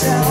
myself